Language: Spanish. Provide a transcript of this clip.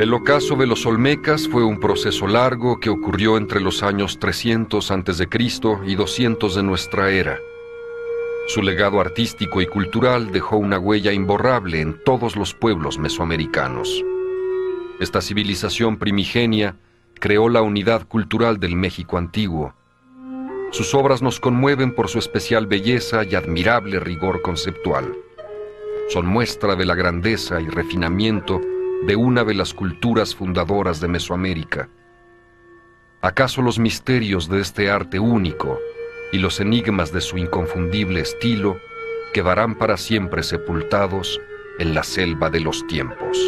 El ocaso de los Olmecas fue un proceso largo que ocurrió entre los años 300 a.C. y 200 de nuestra era. Su legado artístico y cultural dejó una huella imborrable en todos los pueblos mesoamericanos. Esta civilización primigenia creó la unidad cultural del México antiguo. Sus obras nos conmueven por su especial belleza y admirable rigor conceptual. Son muestra de la grandeza y refinamiento de una de las culturas fundadoras de Mesoamérica. ¿Acaso los misterios de este arte único y los enigmas de su inconfundible estilo quedarán para siempre sepultados en la selva de los tiempos?